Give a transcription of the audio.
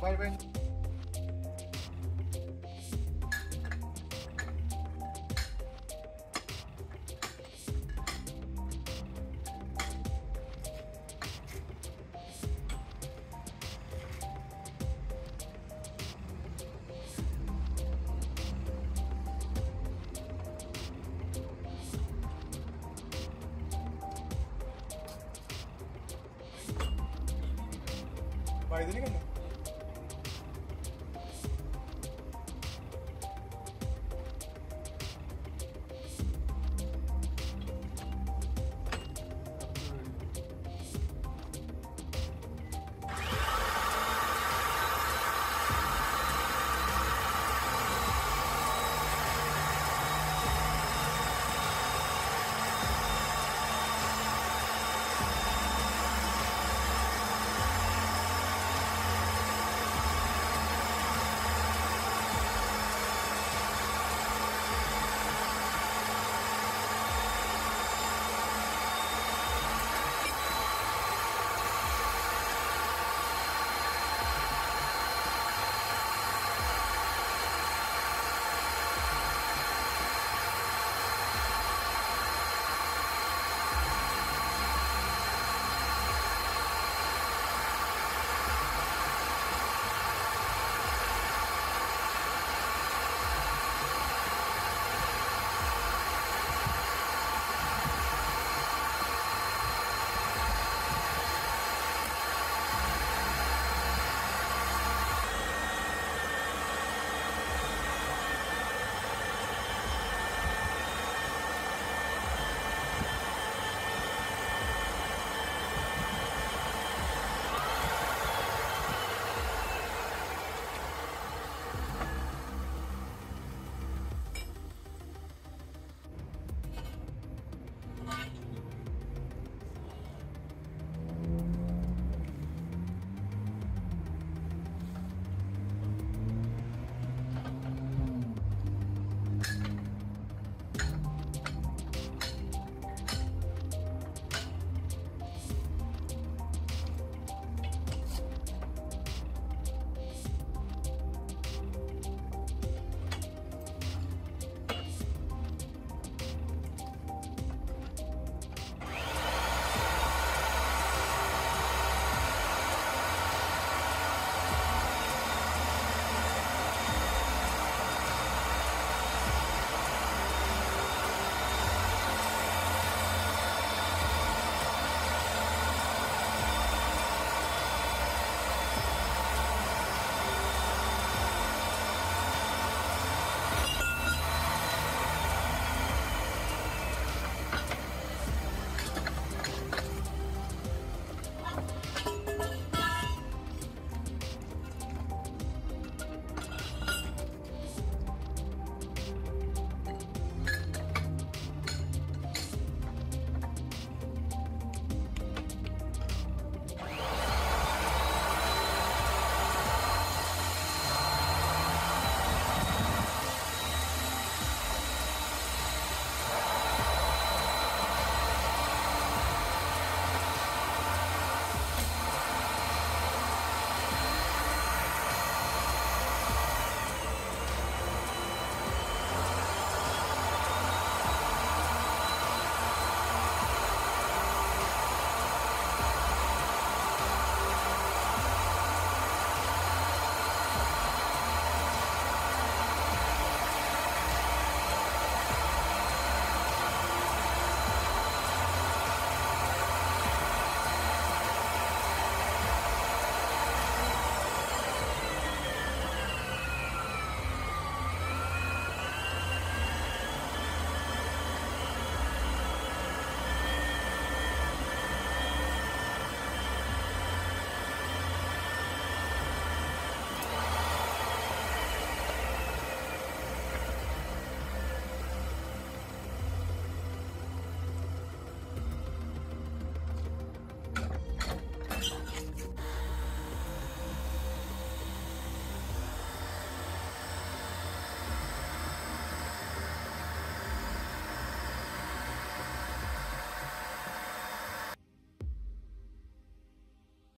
Bye, bye. the way,